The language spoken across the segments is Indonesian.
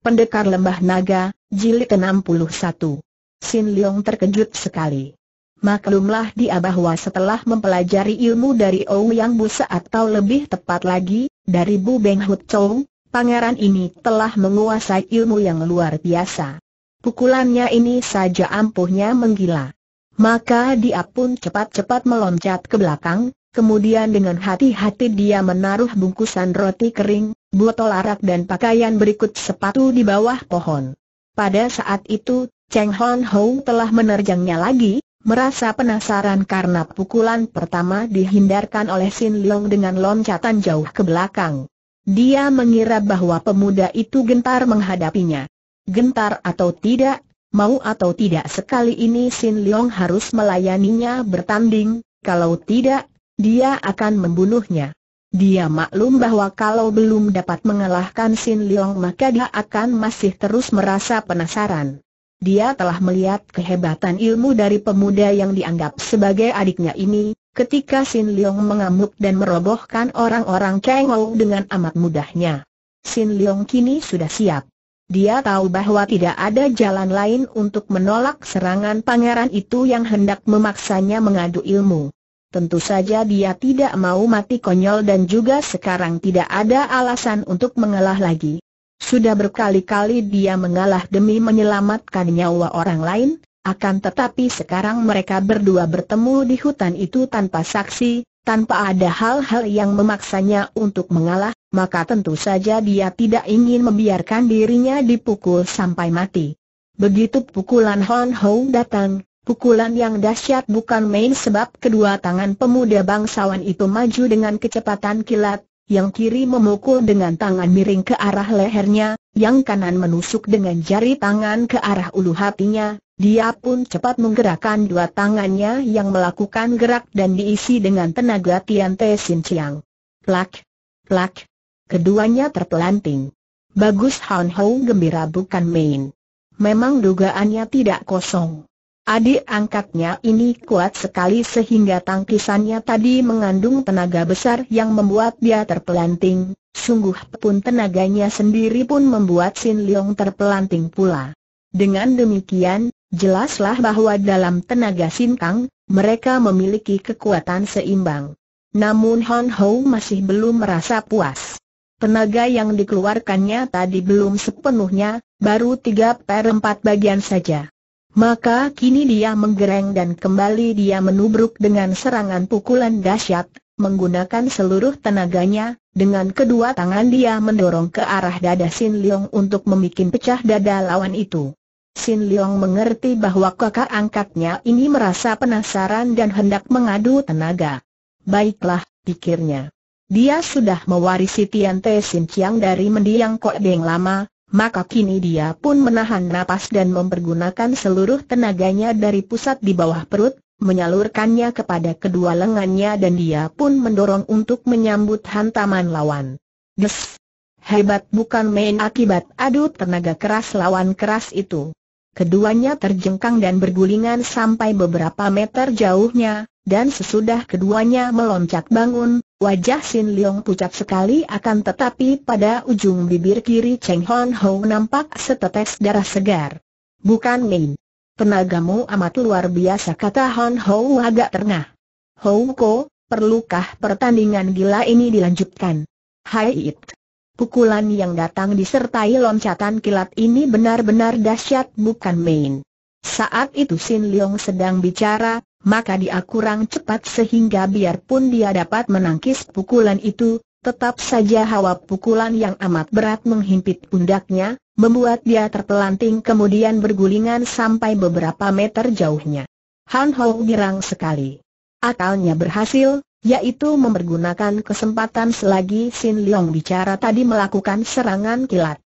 Pendekar Lembah Naga, Jilid 61. Sin Leong terkejut sekali. Maklumlah dia bahwa setelah mempelajari ilmu dari Ouyang Busa atau lebih tepat lagi, dari Bu Beng Hut Chow, pangeran ini telah menguasai ilmu yang luar biasa. Pukulannya ini saja ampuhnya menggila. Maka dia pun cepat-cepat meloncat ke belakang, kemudian dengan hati-hati dia menaruh bungkusan roti kering, botol arak dan pakaian berikut sepatu di bawah pohon. Pada saat itu, Cheng Hon Ho telah menerjangnya lagi, merasa penasaran karena pukulan pertama dihindarkan oleh Sin Leong dengan loncatan jauh ke belakang. Dia mengira bahwa pemuda itu gentar menghadapinya. Gentar atau tidak, mau atau tidak sekali ini Sin Leong harus melayaninya bertanding, kalau tidak, dia akan membunuhnya. Dia maklum bahwa kalau belum dapat mengalahkan Sin Leong maka dia akan masih terus merasa penasaran. Dia telah melihat kehebatan ilmu dari pemuda yang dianggap sebagai adiknya ini, ketika Sin Leong mengamuk dan merobohkan orang-orang Kengou dengan amat mudahnya. Sin Leong kini sudah siap. Dia tahu bahwa tidak ada jalan lain untuk menolak serangan pangeran itu yang hendak memaksanya mengadu ilmu. Tentu saja dia tidak mau mati konyol dan juga sekarang tidak ada alasan untuk mengalah lagi. Sudah berkali-kali dia mengalah demi menyelamatkan nyawa orang lain, akan tetapi sekarang mereka berdua bertemu di hutan itu tanpa saksi, tanpa ada hal-hal yang memaksanya untuk mengalah, maka tentu saja dia tidak ingin membiarkan dirinya dipukul sampai mati. Begitu pukulan Hon Ho datang, pukulan yang dahsyat bukan main sebab kedua tangan pemuda bangsawan itu maju dengan kecepatan kilat, yang kiri memukul dengan tangan miring ke arah lehernya, yang kanan menusuk dengan jari tangan ke arah ulu hatinya, dia pun cepat menggerakkan dua tangannya yang melakukan gerak dan diisi dengan tenaga Tian Te Sin Chiang. Plak, plak, keduanya terpelanting. Bagus Han Ho gembira bukan main. Memang dugaannya tidak kosong. Adik angkatnya ini kuat sekali sehingga tangkisannya tadi mengandung tenaga besar yang membuat dia terpelanting, sungguh pun tenaganya sendiri pun membuat Sin Leong terpelanting pula. Dengan demikian, jelaslah bahwa dalam tenaga Sin Kang, mereka memiliki kekuatan seimbang. Namun Hon Ho masih belum merasa puas. Tenaga yang dikeluarkannya tadi belum sepenuhnya, baru tiga per empat bagian saja. Maka kini dia menggereng dan kembali dia menubruk dengan serangan pukulan dahsyat, menggunakan seluruh tenaganya, dengan kedua tangan dia mendorong ke arah dada Sin Leong untuk membuat pecah dada lawan itu. Sin Leong mengerti bahwa kakak angkatnya ini merasa penasaran dan hendak mengadu tenaga. Baiklah, pikirnya. Dia sudah mewarisi Tian Te Sin Chiang dari mendiang Kok Deng lama, maka kini dia pun menahan napas dan mempergunakan seluruh tenaganya dari pusat di bawah perut, menyalurkannya kepada kedua lengannya dan dia pun mendorong untuk menyambut hantaman lawan. Des! Hebat bukan main akibat adu tenaga keras lawan keras itu. Keduanya terjengkang dan bergulingan sampai beberapa meter jauhnya, dan sesudah keduanya meloncat bangun, wajah Sin Leong pucat sekali akan tetapi pada ujung bibir kiri Cheng Hon Ho nampak setetes darah segar. Bukan main. Tenagamu amat luar biasa kata Hon Ho agak terengah. Ho Ko, perlukah pertandingan gila ini dilanjutkan? Hai It. Pukulan yang datang disertai loncatan kilat ini benar-benar dahsyat bukan main. Saat itu Sin Leong sedang bicara, maka dia kurang cepat sehingga biarpun dia dapat menangkis pukulan itu, tetap saja hawa pukulan yang amat berat menghimpit pundaknya, membuat dia terpelanting kemudian bergulingan sampai beberapa meter jauhnya. Han Ho girang sekali. Akalnya berhasil, yaitu mempergunakan kesempatan selagi Sin Leong bicara tadi melakukan serangan kilat.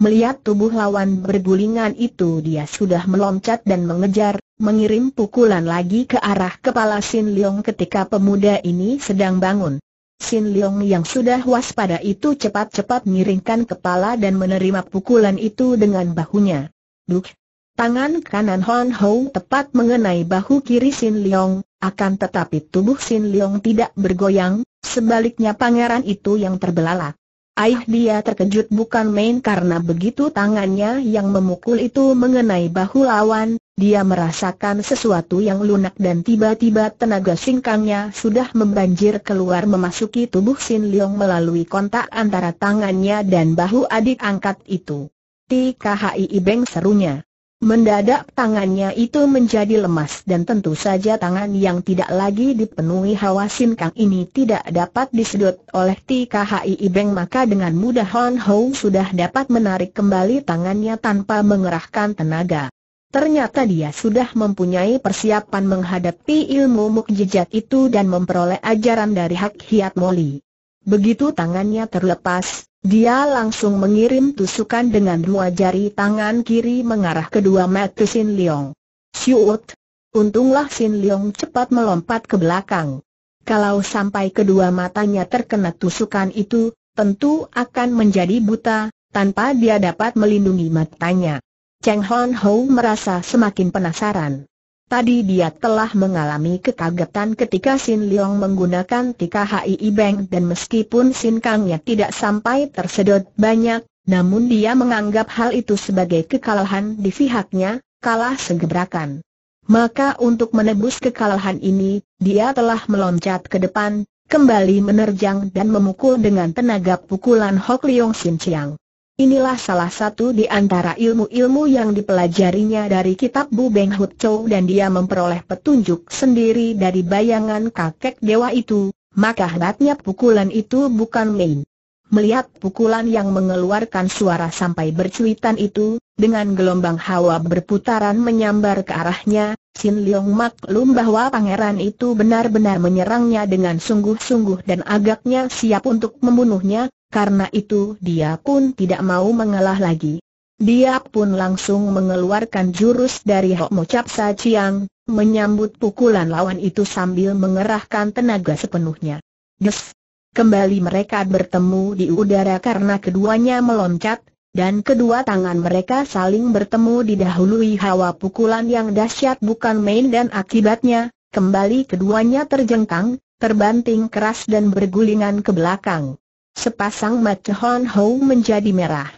Melihat tubuh lawan bergulingan itu dia sudah meloncat dan mengejar, mengirim pukulan lagi ke arah kepala Sin Leong ketika pemuda ini sedang bangun. Sin Leong yang sudah waspada itu cepat-cepat miringkan kepala dan menerima pukulan itu dengan bahunya. Duk! Tangan kanan Hon Ho tepat mengenai bahu kiri Sin Leong, akan tetapi tubuh Sin Leong tidak bergoyang, sebaliknya pangeran itu yang terbelalak. Aih dia terkejut bukan main karena begitu tangannya yang memukul itu mengenai bahu lawan, dia merasakan sesuatu yang lunak dan tiba-tiba tenaga singkangnya sudah membanjir keluar memasuki tubuh Sin Leong melalui kontak antara tangannya dan bahu adik angkat itu. TKHI Ibeng serunya. Mendadak tangannya itu menjadi lemas dan tentu saja tangan yang tidak lagi dipenuhi hawa sinkang ini tidak dapat disedot oleh TKHI Ibeng maka dengan mudah Hon Ho sudah dapat menarik kembali tangannya tanpa mengerahkan tenaga. Ternyata dia sudah mempunyai persiapan menghadapi ilmu mukjizat itu dan memperoleh ajaran dari Hak Hiat Moli. Begitu tangannya terlepas, dia langsung mengirim tusukan dengan dua jari tangan kiri mengarah kedua mata Sin Leong. Siut! Untunglah Sin Leong cepat melompat ke belakang. Kalau sampai kedua matanya terkena tusukan itu, tentu akan menjadi buta, tanpa dia dapat melindungi matanya. Cheng Hon Ho merasa semakin penasaran. Tadi dia telah mengalami kekagetan ketika Sin Leong menggunakan tika HII Bank dan meskipun Sin Kangnya tidak sampai tersedot banyak, namun dia menganggap hal itu sebagai kekalahan di pihaknya, kalah segebrakan. Maka untuk menebus kekalahan ini, dia telah meloncat ke depan, kembali menerjang dan memukul dengan tenaga pukulan Hok Leong Sin Chiang. Inilah salah satu di antara ilmu-ilmu yang dipelajarinya dari kitab Bu Beng Hut Chow dan dia memperoleh petunjuk sendiri dari bayangan kakek dewa itu, maka hebatnya pukulan itu bukan main. Melihat pukulan yang mengeluarkan suara sampai bercuitan itu, dengan gelombang hawa berputaran menyambar ke arahnya, Sin Leong maklum bahwa pangeran itu benar-benar menyerangnya dengan sungguh-sungguh dan agaknya siap untuk membunuhnya, karena itu dia pun tidak mau mengalah lagi. Dia pun langsung mengeluarkan jurus dari Hok Mo Chap Sa Chiang, menyambut pukulan lawan itu sambil mengerahkan tenaga sepenuhnya. Des! Kembali mereka bertemu di udara karena keduanya meloncat, dan kedua tangan mereka saling bertemu didahului hawa pukulan yang dahsyat bukan main dan akibatnya, kembali keduanya terjengkang, terbanting keras dan bergulingan ke belakang. Sepasang mata Hon Ho menjadi merah.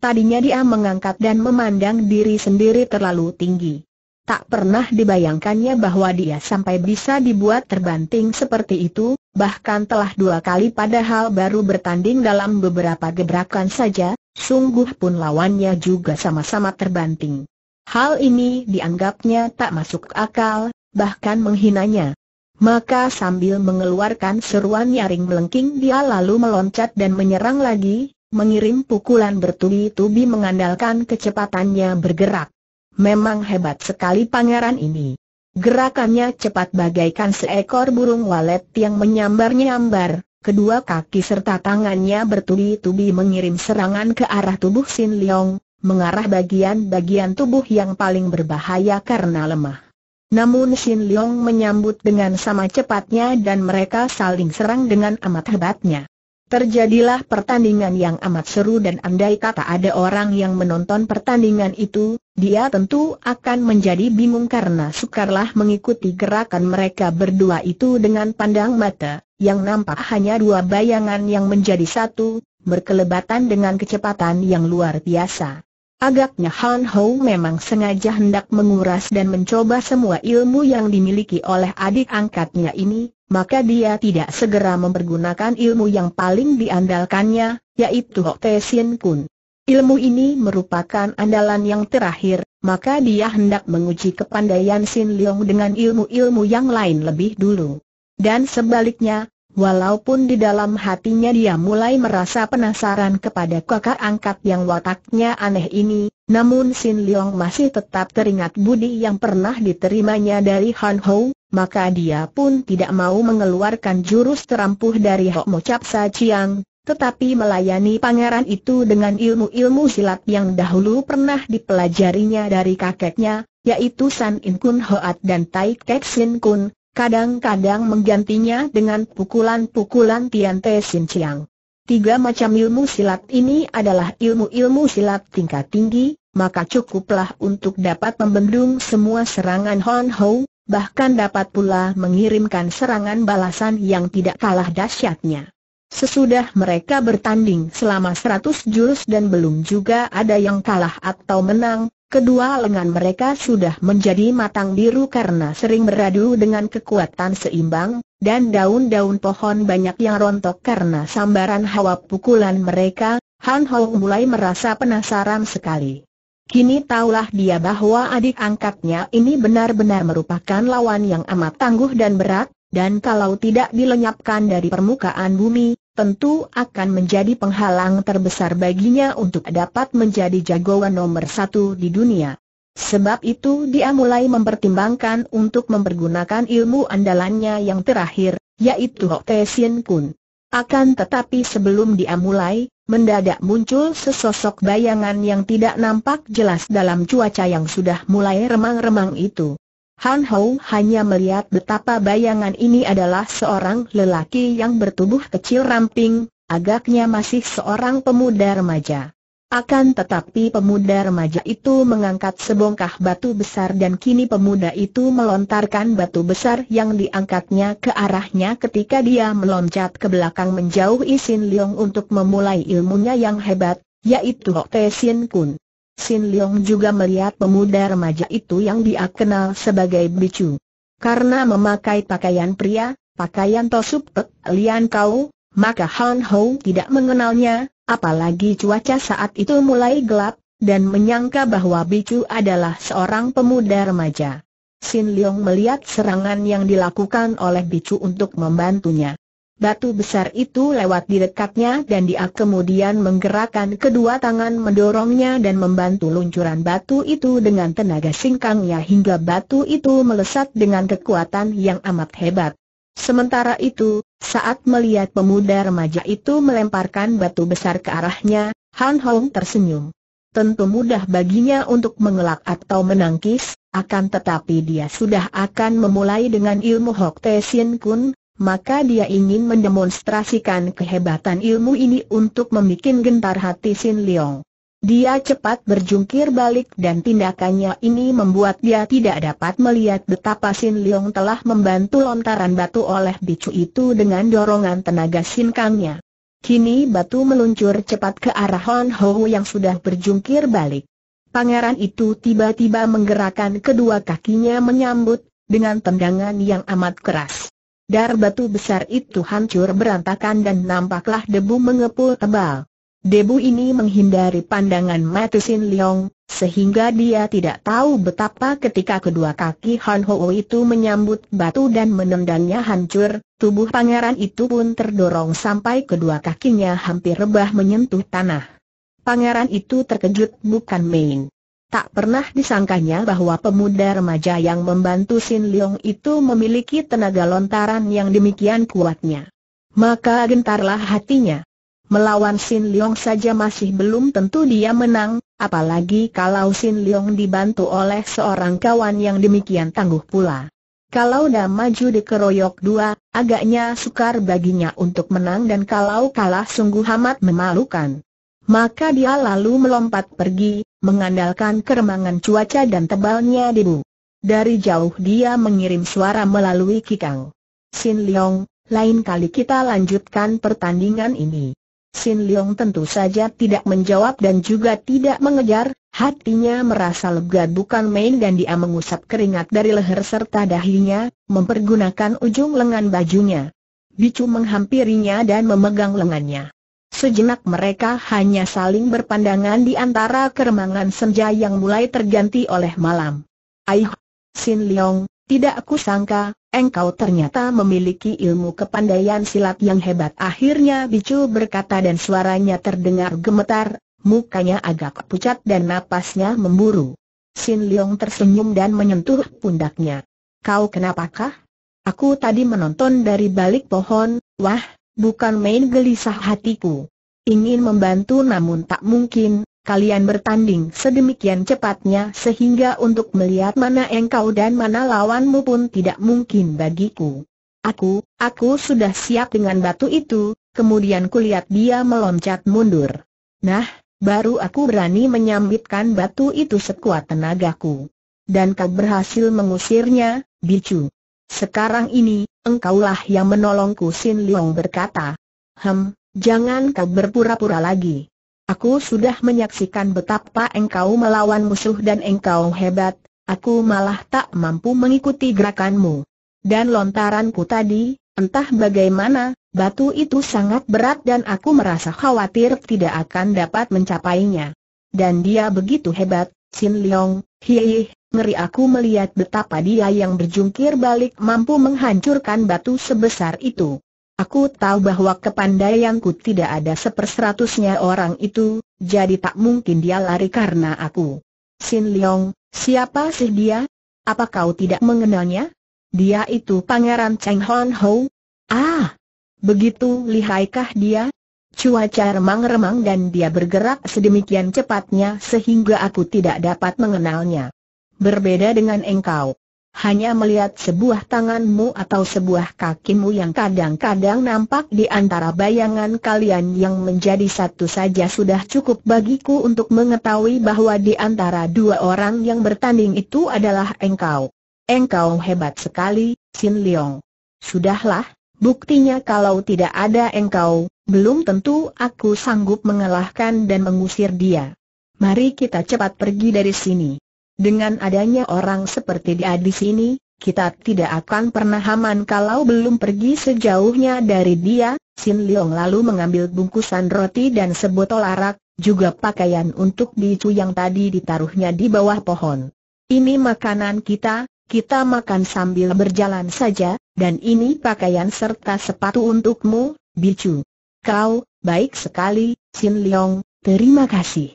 Tadinya dia mengangkat dan memandang diri sendiri terlalu tinggi. Tak pernah dibayangkannya bahwa dia sampai bisa dibuat terbanting seperti itu, bahkan telah dua kali padahal baru bertanding dalam beberapa gebrakan saja, sungguh pun lawannya juga sama-sama terbanting. Hal ini dianggapnya tak masuk akal, bahkan menghinanya. Maka sambil mengeluarkan seruan nyaring melengking dia lalu meloncat dan menyerang lagi, mengirim pukulan bertubi-tubi mengandalkan kecepatannya bergerak. Memang hebat sekali pangeran ini. Gerakannya cepat bagaikan seekor burung walet yang menyambar-nyambar, kedua kaki serta tangannya bertubi-tubi mengirim serangan ke arah tubuh Sin Leong, mengarah bagian-bagian tubuh yang paling berbahaya karena lemah. Namun Shin Leong menyambut dengan sama cepatnya dan mereka saling serang dengan amat hebatnya. Terjadilah pertandingan yang amat seru dan andai kata ada orang yang menonton pertandingan itu, dia tentu akan menjadi bingung karena sukarlah mengikuti gerakan mereka berdua itu dengan pandang mata, yang nampak hanya dua bayangan yang menjadi satu, berkelebatan dengan kecepatan yang luar biasa. Agaknya Han Ho memang sengaja hendak menguras dan mencoba semua ilmu yang dimiliki oleh adik angkatnya ini, maka dia tidak segera mempergunakan ilmu yang paling diandalkannya, yaitu Hok Te Sin Kun. Ilmu ini merupakan andalan yang terakhir, maka dia hendak menguji kepandaian Sin Leong dengan ilmu-ilmu yang lain lebih dulu. Dan sebaliknya, Walaupun di dalam hatinya dia mulai merasa penasaran kepada kakak angkat yang wataknya aneh ini, namun Sin Leong masih tetap teringat budi yang pernah diterimanya dari Han Ho, maka dia pun tidak mau mengeluarkan jurus terampuh dari Hok Mo Chap Sa Chiang, tetapi melayani pangeran itu dengan ilmu-ilmu silat yang dahulu pernah dipelajarinya dari kakeknya, yaitu San In Kun Hoat dan Tai Kek Sin Kun, kadang-kadang menggantinya dengan pukulan-pukulan Tian Te Sin Chiang. Tiga macam ilmu silat ini adalah ilmu-ilmu silat tingkat tinggi, maka cukuplah untuk dapat membendung semua serangan Hon Ho, bahkan dapat pula mengirimkan serangan balasan yang tidak kalah dahsyatnya. Sesudah mereka bertanding selama seratus jurus dan belum juga ada yang kalah atau menang, kedua lengan mereka sudah menjadi matang biru karena sering beradu dengan kekuatan seimbang, dan daun-daun pohon banyak yang rontok karena sambaran hawa pukulan mereka, Han Hong mulai merasa penasaran sekali. Kini taulah dia bahwa adik angkatnya ini benar-benar merupakan lawan yang amat tangguh dan berat, dan kalau tidak dilenyapkan dari permukaan bumi, tentu akan menjadi penghalang terbesar baginya untuk dapat menjadi jagoan nomor satu di dunia. Sebab itu dia mulai mempertimbangkan untuk mempergunakan ilmu andalannya yang terakhir, yaitu Hokte Sin Kun. Akan tetapi sebelum dia mulai, mendadak muncul sesosok bayangan yang tidak nampak jelas dalam cuaca yang sudah mulai remang-remang itu. Han Hou hanya melihat betapa bayangan ini adalah seorang lelaki yang bertubuh kecil ramping, agaknya masih seorang pemuda remaja. Akan tetapi pemuda remaja itu mengangkat sebongkah batu besar dan kini pemuda itu melontarkan batu besar yang diangkatnya ke arahnya ketika dia meloncat ke belakang menjauh Sin Leong untuk memulai ilmunya yang hebat, yaitu Hokte Sin Kun. Sin Leong juga melihat pemuda remaja itu yang dia kenal sebagai bicu. Karena memakai pakaian pria, pakaian tosup pek lian kau, maka Han Ho tidak mengenalnya, apalagi cuaca saat itu mulai gelap, dan menyangka bahwa bicu adalah seorang pemuda remaja. Sin Leong melihat serangan yang dilakukan oleh bicu untuk membantunya. Batu besar itu lewat di dekatnya dan dia kemudian menggerakkan kedua tangan mendorongnya dan membantu luncuran batu itu dengan tenaga singkangnya hingga batu itu melesat dengan kekuatan yang amat hebat. Sementara itu, saat melihat pemuda remaja itu melemparkan batu besar ke arahnya, Han Hong tersenyum. Tentu mudah baginya untuk mengelak atau menangkis, akan tetapi dia sudah akan memulai dengan ilmu Hok Te Sin Kun, maka dia ingin mendemonstrasikan kehebatan ilmu ini untuk membuat gentar hati Sin Leong. Dia cepat berjungkir balik dan tindakannya ini membuat dia tidak dapat melihat betapa Sin Leong telah membantu lontaran batu oleh bicu itu dengan dorongan tenaga sinkangnya. Kini batu meluncur cepat ke arah Hon Ho yang sudah berjungkir balik. Pangeran itu tiba-tiba menggerakkan kedua kakinya menyambut, dengan tendangan yang amat keras. Dar batu besar itu hancur berantakan dan nampaklah debu mengepul tebal. Debu ini menghindari pandangan mata Sin Leong, sehingga dia tidak tahu betapa ketika kedua kaki Han Ho itu menyambut batu dan menendangnya hancur, tubuh pangeran itu pun terdorong sampai kedua kakinya hampir rebah menyentuh tanah. Pangeran itu terkejut bukan main. Tak pernah disangkanya bahwa pemuda remaja yang membantu Sin Leong itu memiliki tenaga lontaran yang demikian kuatnya. Maka gentarlah hatinya. Melawan Sin Leong saja masih belum tentu dia menang, apalagi kalau Sin Leong dibantu oleh seorang kawan yang demikian tangguh pula. Kalau dah maju di keroyok dua, agaknya sukar baginya untuk menang dan kalau kalah sungguh amat memalukan. Maka dia lalu melompat pergi, mengandalkan keremangan cuaca dan tebalnya debu. Dari jauh dia mengirim suara melalui kikang. Sin Leong, lain kali kita lanjutkan pertandingan ini. Sin Leong tentu saja tidak menjawab dan juga tidak mengejar, hatinya merasa lega bukan main dan dia mengusap keringat dari leher serta dahinya, mempergunakan ujung lengan bajunya. Bicu menghampirinya dan memegang lengannya. Sejenak mereka hanya saling berpandangan di antara keremangan senja yang mulai terganti oleh malam. Aih, Sin Leong, tidak aku sangka, engkau ternyata memiliki ilmu kepandaian silat yang hebat. Akhirnya Bicu berkata dan suaranya terdengar gemetar, mukanya agak pucat dan napasnya memburu. Sin Leong tersenyum dan menyentuh pundaknya. Kau kenapakah? Aku tadi menonton dari balik pohon, wah, bukan main gelisah hatiku. Ingin membantu namun tak mungkin, kalian bertanding sedemikian cepatnya sehingga untuk melihat mana engkau dan mana lawanmu pun tidak mungkin bagiku. Aku, aku sudah siap dengan batu itu, kemudian kulihat dia meloncat mundur. Nah, baru aku berani menyambitkan batu itu sekuat tenagaku. Dan kau berhasil mengusirnya, bicu. Sekarang ini, engkaulah yang menolongku Sin Leong berkata. Hem, jangan kau berpura-pura lagi. Aku sudah menyaksikan betapa engkau melawan musuh dan engkau hebat, aku malah tak mampu mengikuti gerakanmu. Dan lontaranku tadi, entah bagaimana, batu itu sangat berat dan aku merasa khawatir tidak akan dapat mencapainya. Dan dia begitu hebat, Sin Leong, hiih, ngeri aku melihat betapa dia yang berjungkir balik mampu menghancurkan batu sebesar itu. Aku tahu bahwa kepandaianku tidak ada seperseratusnya orang itu, jadi tak mungkin dia lari karena aku. Sin Leong, siapa sih dia? Apa kau tidak mengenalnya? Dia itu Pangeran Cheng Hon Ho. Ah, begitu lihaikah dia? Cuaca remang-remang dan dia bergerak sedemikian cepatnya sehingga aku tidak dapat mengenalnya. Berbeda dengan engkau hanya melihat sebuah tanganmu atau sebuah kakimu yang kadang-kadang nampak di antara bayangan kalian yang menjadi satu saja sudah cukup bagiku untuk mengetahui bahwa di antara dua orang yang bertanding itu adalah engkau. Engkau hebat sekali, Sin Leong. Sudahlah, buktinya kalau tidak ada engkau, belum tentu aku sanggup mengalahkan dan mengusir dia. Mari kita cepat pergi dari sini. Dengan adanya orang seperti dia di sini, kita tidak akan pernah aman kalau belum pergi sejauhnya dari dia. Sin Leong lalu mengambil bungkusan roti dan sebotol arak, juga pakaian untuk bicu yang tadi ditaruhnya di bawah pohon. Ini makanan kita, kita makan sambil berjalan saja, dan ini pakaian serta sepatu untukmu, bicu. Kau, baik sekali, Sin Leong, terima kasih.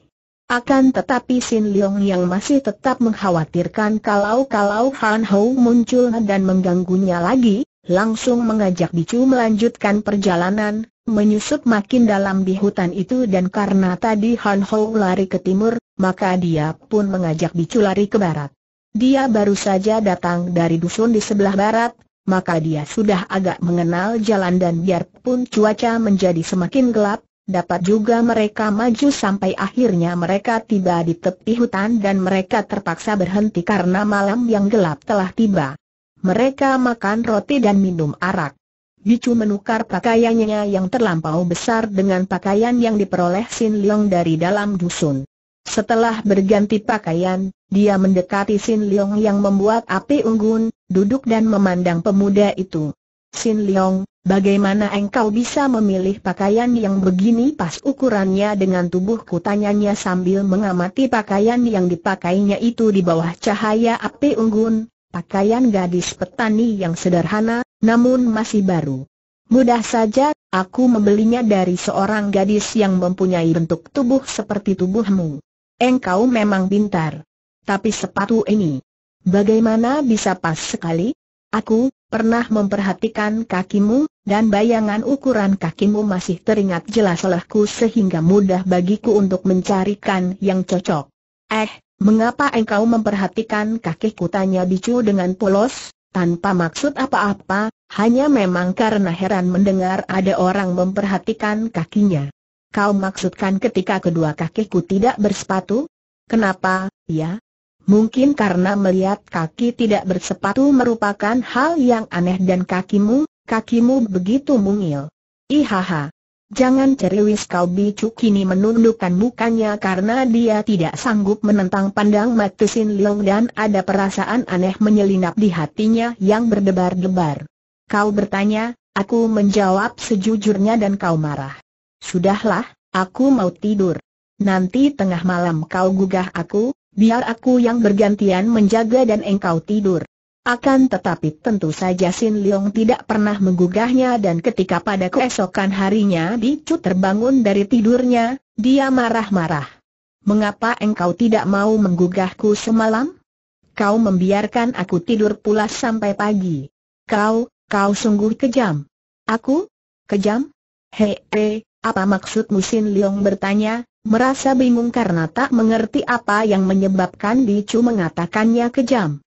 Akan tetapi Sin Leong yang masih tetap mengkhawatirkan kalau-kalau Han Ho muncul dan mengganggunya lagi, langsung mengajak Bicu melanjutkan perjalanan, menyusup makin dalam di hutan itu dan karena tadi Han Ho lari ke timur, maka dia pun mengajak Bicu lari ke barat. Dia baru saja datang dari dusun di sebelah barat, maka dia sudah agak mengenal jalan dan biarpun cuaca menjadi semakin gelap, dapat juga mereka maju sampai akhirnya mereka tiba di tepi hutan dan mereka terpaksa berhenti karena malam yang gelap telah tiba. Mereka makan roti dan minum arak. Bicu menukar pakaiannya yang terlampau besar dengan pakaian yang diperoleh Sin Leong dari dalam dusun. Setelah berganti pakaian, dia mendekati Sin Leong yang membuat api unggun, duduk dan memandang pemuda itu. Sin Leong, Bagaimana engkau bisa memilih pakaian yang begini pas ukurannya dengan tubuhku tanyanya sambil mengamati pakaian yang dipakainya itu di bawah cahaya api unggun, pakaian gadis petani yang sederhana, namun masih baru. Mudah saja, aku membelinya dari seorang gadis yang mempunyai bentuk tubuh seperti tubuhmu. Engkau memang pintar. Tapi sepatu ini, bagaimana bisa pas sekali? Aku, pernah memperhatikan kakimu, dan bayangan ukuran kakimu masih teringat jelas olehku sehingga mudah bagiku untuk mencarikan yang cocok. Eh, mengapa engkau memperhatikan kakiku tanya bicu dengan polos, tanpa maksud apa-apa, hanya memang karena heran mendengar ada orang memperhatikan kakinya. Kau maksudkan ketika kedua kakiku tidak bersepatu? Kenapa, ya? Mungkin karena melihat kaki tidak bersepatu merupakan hal yang aneh dan kakimu, kakimu begitu mungil. Ihaha. Jangan ceriwis kau bicu kini menundukkan mukanya karena dia tidak sanggup menentang pandang mata Sin Leong dan ada perasaan aneh menyelinap di hatinya yang berdebar-debar. Kau bertanya, aku menjawab sejujurnya dan kau marah. Sudahlah, aku mau tidur. Nanti tengah malam kau gugah aku, biar aku yang bergantian menjaga dan engkau tidur. Akan tetapi tentu saja Sin Leong tidak pernah menggugahnya dan ketika pada keesokan harinya Bicu terbangun dari tidurnya, dia marah-marah. Mengapa engkau tidak mau menggugahku semalam? Kau membiarkan aku tidur pula sampai pagi. Kau, kau sungguh kejam. Aku? Kejam? Hei, he, apa maksudmu Sin Leong bertanya, merasa bingung karena tak mengerti apa yang menyebabkan Bicu mengatakannya kejam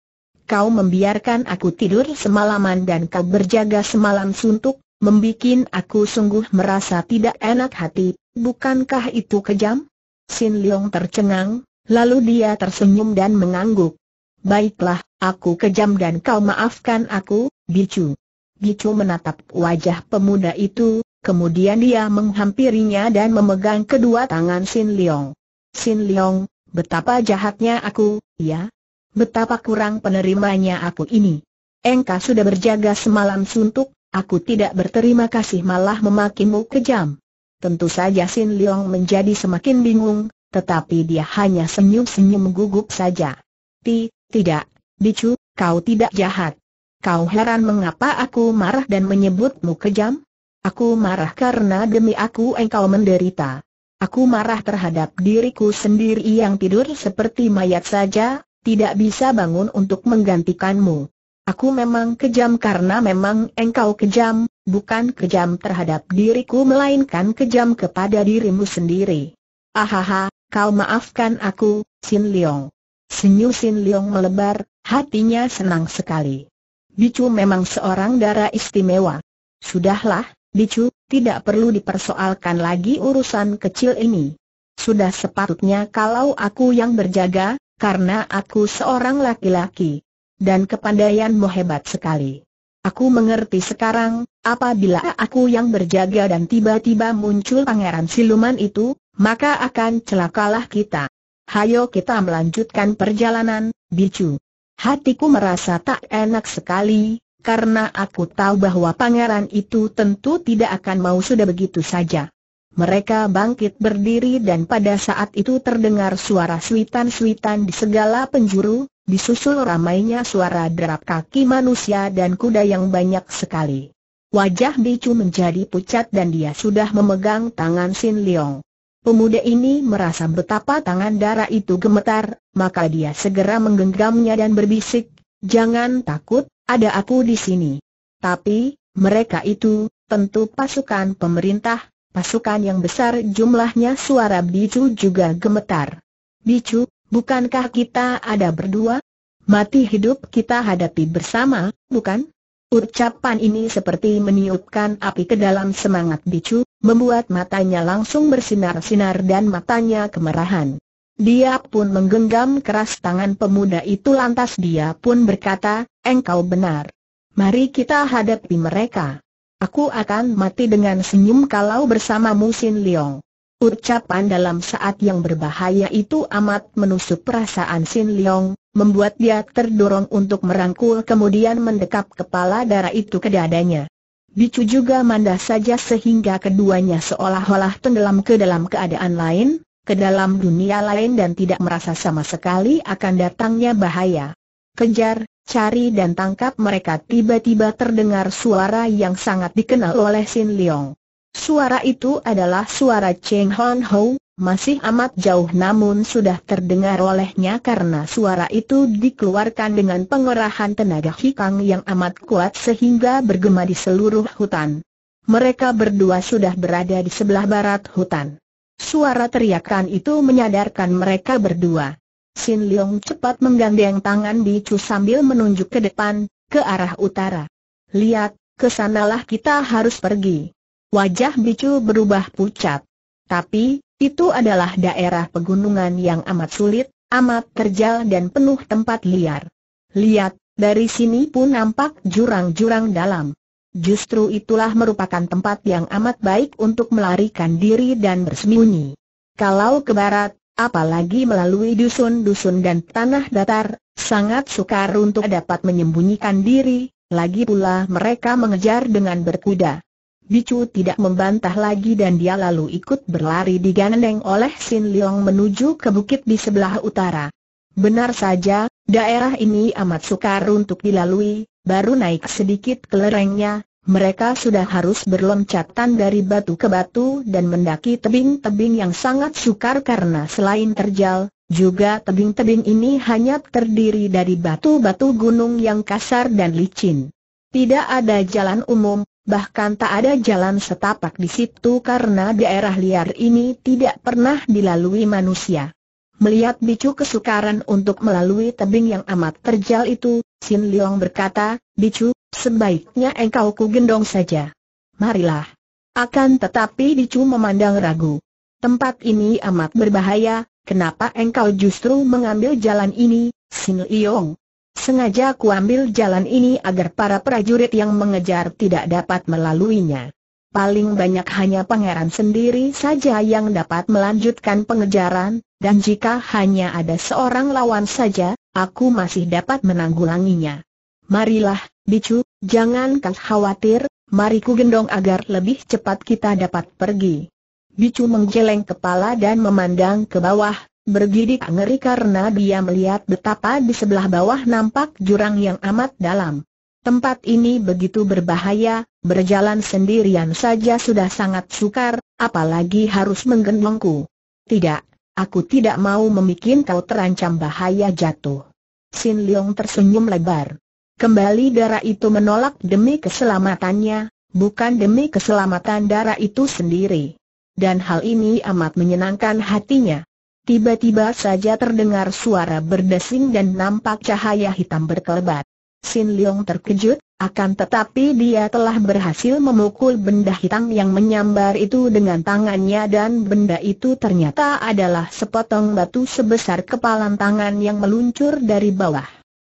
kau membiarkan aku tidur semalaman dan kau berjaga semalam suntuk, membikin aku sungguh merasa tidak enak hati, bukankah itu kejam? Sin Leong tercengang, lalu dia tersenyum dan mengangguk. Baiklah, aku kejam dan kau maafkan aku, Bicu. Bicu menatap wajah pemuda itu, kemudian dia menghampirinya dan memegang kedua tangan Sin Leong. Sin Leong, betapa jahatnya aku, ya? Betapa kurang penerimanya aku ini. Engkau sudah berjaga semalam suntuk, aku tidak berterima kasih malah memakimu kejam. Tentu saja Sin Leong menjadi semakin bingung, tetapi dia hanya senyum-senyum gugup saja. Ti, tidak, Bicu, kau tidak jahat. Kau heran mengapa aku marah dan menyebutmu kejam? Aku marah karena demi aku engkau menderita. Aku marah terhadap diriku sendiri yang tidur seperti mayat saja, tidak bisa bangun untuk menggantikanmu. Aku memang kejam karena memang engkau kejam, bukan kejam terhadap diriku melainkan kejam kepada dirimu sendiri. Ahaha, kau maafkan aku, Sin Leong. Senyum Sin Leong melebar, hatinya senang sekali. Bicu memang seorang darah istimewa. Sudahlah, Bicu, tidak perlu dipersoalkan lagi urusan kecil ini. Sudah sepatutnya kalau aku yang berjaga, karena aku seorang laki-laki. Dan kepandaianmu hebat sekali. Aku mengerti sekarang, apabila aku yang berjaga dan tiba-tiba muncul pangeran siluman itu, maka akan celakalah kita. Hayo kita melanjutkan perjalanan, Bicu. Hatiku merasa tak enak sekali, karena aku tahu bahwa pangeran itu tentu tidak akan mau sudah begitu saja. Mereka bangkit berdiri dan pada saat itu terdengar suara suitan-suitan di segala penjuru, disusul ramainya suara derap kaki manusia dan kuda yang banyak sekali. Wajah Bicu menjadi pucat dan dia sudah memegang tangan Sin Leong. Pemuda ini merasa betapa tangan darah itu gemetar, maka dia segera menggenggamnya dan berbisik, Jangan takut, ada aku di sini. Tapi, mereka itu, tentu pasukan pemerintah, pasukan yang besar jumlahnya suara Bicu juga gemetar. Bicu, bukankah kita ada berdua? Mati hidup kita hadapi bersama, bukan? Ucapan ini seperti meniupkan api ke dalam semangat Bicu, membuat matanya langsung bersinar-sinar dan matanya kemerahan. Dia pun menggenggam keras tangan pemuda itu lantas dia pun berkata, engkau benar. Mari kita hadapi mereka. Aku akan mati dengan senyum kalau bersamamu Sin Leong. Ucapan dalam saat yang berbahaya itu amat menusuk perasaan Sin Leong, membuat dia terdorong untuk merangkul kemudian mendekap kepala darah itu ke dadanya. Bicu juga mandah saja sehingga keduanya seolah-olah tenggelam ke dalam keadaan lain, ke dalam dunia lain dan tidak merasa sama sekali akan datangnya bahaya. Kejar, cari dan tangkap mereka tiba-tiba terdengar suara yang sangat dikenal oleh Sin Leong. Suara itu adalah suara Cheng Hon Ho, masih amat jauh namun sudah terdengar olehnya karena suara itu dikeluarkan dengan pengerahan tenaga hikang yang amat kuat sehingga bergema di seluruh hutan. Mereka berdua sudah berada di sebelah barat hutan. Suara teriakan itu menyadarkan mereka berdua. Sin Leong cepat menggandeng tangan Bicu sambil menunjuk ke depan, ke arah utara. Lihat, ke sanalah kita harus pergi. Wajah Bicu berubah pucat. Tapi, itu adalah daerah pegunungan yang amat sulit, amat terjal dan penuh tempat liar. Lihat, dari sini pun nampak jurang-jurang dalam. Justru itulah merupakan tempat yang amat baik untuk melarikan diri dan bersembunyi. Kalau ke barat, apalagi melalui dusun-dusun dan tanah datar, sangat sukar untuk dapat menyembunyikan diri, lagi pula mereka mengejar dengan berkuda. Bicu tidak membantah lagi dan dia lalu ikut berlari digandeng oleh Sin Leong menuju ke bukit di sebelah utara. Benar saja, daerah ini amat sukar untuk dilalui, baru naik sedikit ke lerengnya, mereka sudah harus berloncatan dari batu ke batu dan mendaki tebing-tebing yang sangat sukar karena selain terjal, juga tebing-tebing ini hanya terdiri dari batu-batu gunung yang kasar dan licin. Tidak ada jalan umum, bahkan tak ada jalan setapak di situ karena daerah liar ini tidak pernah dilalui manusia. Melihat bicu kesukaran untuk melalui tebing yang amat terjal itu, Sin Leong berkata, Bicu, sebaiknya engkau ku gendong saja. Marilah. Akan tetapi Bicu memandang ragu. Tempat ini amat berbahaya, kenapa engkau justru mengambil jalan ini, Sin Leong? Sengaja ku ambil jalan ini agar para prajurit yang mengejar tidak dapat melaluinya. paling banyak hanya pangeran sendiri saja yang dapat melanjutkan pengejaran, dan jika hanya ada seorang lawan saja, aku masih dapat menanggulanginya. Marilah, bicu, jangan kau khawatir, mari ku gendong agar lebih cepat kita dapat pergi. Bicu menggeleng kepala dan memandang ke bawah, bergidik ngeri karena dia melihat betapa di sebelah bawah nampak jurang yang amat dalam. Tempat ini begitu berbahaya, berjalan sendirian saja sudah sangat sukar, apalagi harus menggendongku. Tidak, aku tidak mau membuat kau terancam bahaya jatuh. Sin Leong tersenyum lebar. Kembali darah itu menolak demi keselamatannya, bukan demi keselamatan darah itu sendiri. Dan hal ini amat menyenangkan hatinya. Tiba-tiba saja terdengar suara berdesing dan nampak cahaya hitam berkelebat. Sin Leong terkejut, akan tetapi dia telah berhasil memukul benda hitam yang menyambar itu dengan tangannya dan benda itu ternyata adalah sepotong batu sebesar kepalan tangan yang meluncur dari bawah.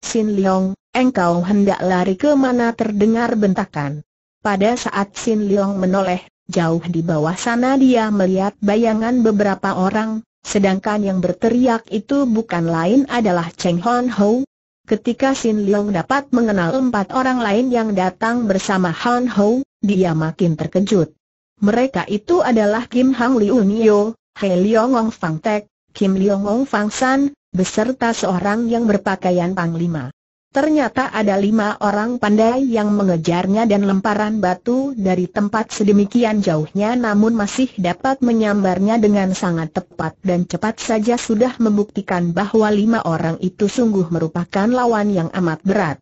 Sin Leong, engkau hendak lari ke mana terdengar bentakan. Pada saat Sin Leong menoleh, jauh di bawah sana dia melihat bayangan beberapa orang, sedangkan yang berteriak itu bukan lain adalah Cheng Hon Ho, Ketika Sin Leong dapat mengenal empat orang lain yang datang bersama Han Ho, dia makin terkejut. Mereka itu adalah Kim Hang Liu Nio, He Leong Ong Fang Tek, Kim Leong Ong Fang San, beserta seorang yang berpakaian panglima. Ternyata ada lima orang pandai yang mengejarnya dan lemparan batu dari tempat sedemikian jauhnya namun masih dapat menyambarnya dengan sangat tepat dan cepat saja sudah membuktikan bahwa lima orang itu sungguh merupakan lawan yang amat berat.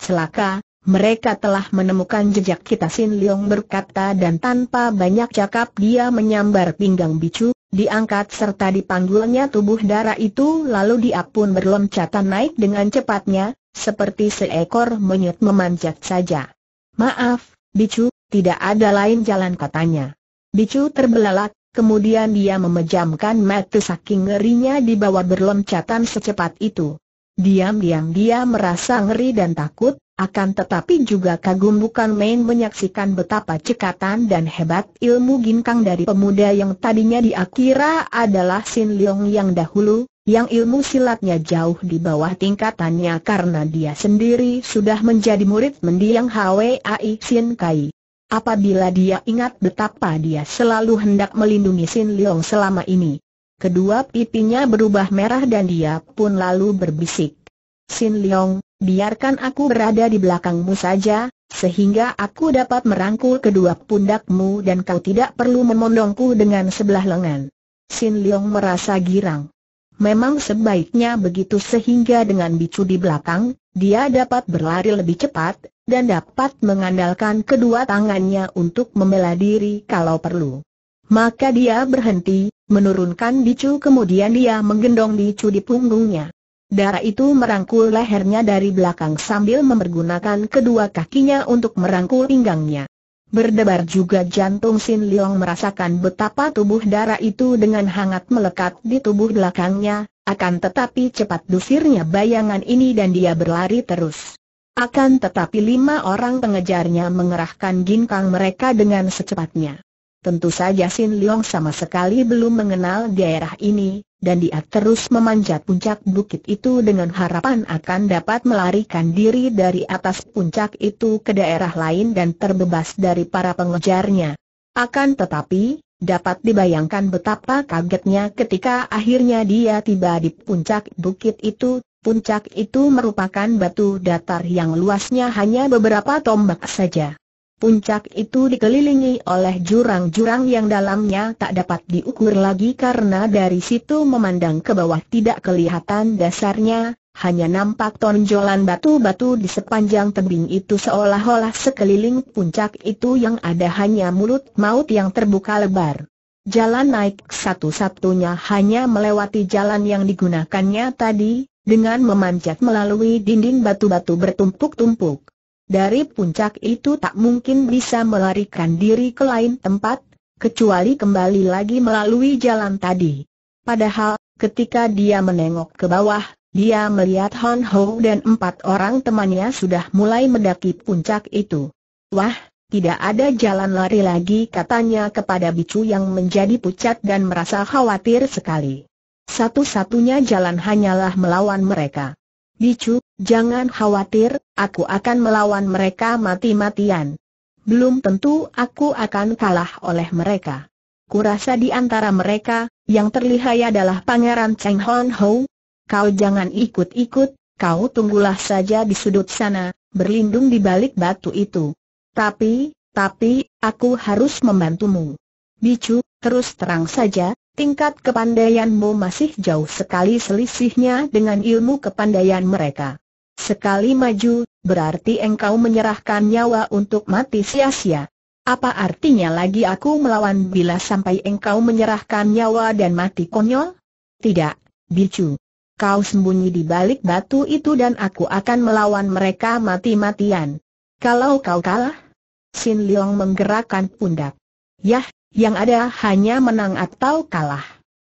Celaka, mereka telah menemukan jejak kita. Sin Leong berkata dan tanpa banyak cakap dia menyambar pinggang bicu, diangkat serta dipanggulnya. Tubuh darah itu lalu dia pun berloncatan naik dengan cepatnya, seperti seekor monyet memanjat saja. Maaf, Bicu, tidak ada lain jalan katanya. Bicu terbelalak, kemudian dia memejamkan mata saking ngerinya di bawah berloncatan secepat itu. Diam-diam dia merasa ngeri dan takut, akan tetapi juga kagum bukan main menyaksikan betapa cekatan dan hebat ilmu ginkang dari pemuda yang tadinya diakira adalah Sin Leong yang dahulu, yang ilmu silatnya jauh di bawah tingkatannya karena dia sendiri sudah menjadi murid mendiang Hwai Sin Kai. Apabila dia ingat betapa dia selalu hendak melindungi Sin Leong selama ini. Kedua pipinya berubah merah dan dia pun lalu berbisik. Sin Leong, biarkan aku berada di belakangmu saja, sehingga aku dapat merangkul kedua pundakmu dan kau tidak perlu memondongku dengan sebelah lengan. Sin Leong merasa girang. Memang sebaiknya begitu sehingga dengan bicu di belakang, dia dapat berlari lebih cepat, dan dapat mengandalkan kedua tangannya untuk membela diri kalau perlu. Maka dia berhenti, menurunkan bicu kemudian dia menggendong bicu di punggungnya. Darah itu merangkul lehernya dari belakang sambil mempergunakan kedua kakinya untuk merangkul pinggangnya. Berdebar juga jantung Sin Leong merasakan betapa tubuh darah itu dengan hangat melekat di tubuh belakangnya, akan tetapi cepat dusirnya bayangan ini dan dia berlari terus. Akan tetapi lima orang pengejarnya mengerahkan ginkang mereka dengan secepatnya. Tentu saja Sin Leong sama sekali belum mengenal daerah ini, dan dia terus memanjat puncak bukit itu dengan harapan akan dapat melarikan diri dari atas puncak itu ke daerah lain dan terbebas dari para pengejarnya. Akan tetapi, dapat dibayangkan betapa kagetnya ketika akhirnya dia tiba di puncak bukit itu. Puncak itu merupakan batu datar yang luasnya hanya beberapa tombak saja. Puncak itu dikelilingi oleh jurang-jurang yang dalamnya tak dapat diukur lagi karena dari situ memandang ke bawah tidak kelihatan dasarnya, hanya nampak tonjolan batu-batu di sepanjang tebing itu seolah-olah sekeliling puncak itu yang ada hanya mulut maut yang terbuka lebar. Jalan naik satu-satunya hanya melewati jalan yang digunakannya tadi, dengan memanjat melalui dinding batu-batu bertumpuk-tumpuk. Dari puncak itu tak mungkin bisa melarikan diri ke lain tempat, kecuali kembali lagi melalui jalan tadi. Padahal, ketika dia menengok ke bawah, dia melihat Han Ho dan empat orang temannya sudah mulai mendaki puncak itu. Wah, tidak ada jalan lari lagi katanya kepada bicu yang menjadi pucat dan merasa khawatir sekali. Satu-satunya jalan hanyalah melawan mereka. Bicu, jangan khawatir, aku akan melawan mereka mati-matian. Belum tentu aku akan kalah oleh mereka. Kurasa di antara mereka, yang terlihat adalah Pangeran Cheng Hon Ho. Kau jangan ikut-ikut, kau tunggulah saja di sudut sana, berlindung di balik batu itu. Tapi, tapi, aku harus membantumu. Bicu, terus terang saja, tingkat kepandaianmu masih jauh sekali selisihnya dengan ilmu kepandaian mereka. Sekali maju, berarti engkau menyerahkan nyawa untuk mati sia-sia. Apa artinya lagi aku melawan bila sampai engkau menyerahkan nyawa dan mati konyol? Tidak, Bicu. Kau sembunyi di balik batu itu dan aku akan melawan mereka mati-matian. Kalau kau kalah? Sin Leong menggerakkan pundak. Yah, yang ada hanya menang atau kalah.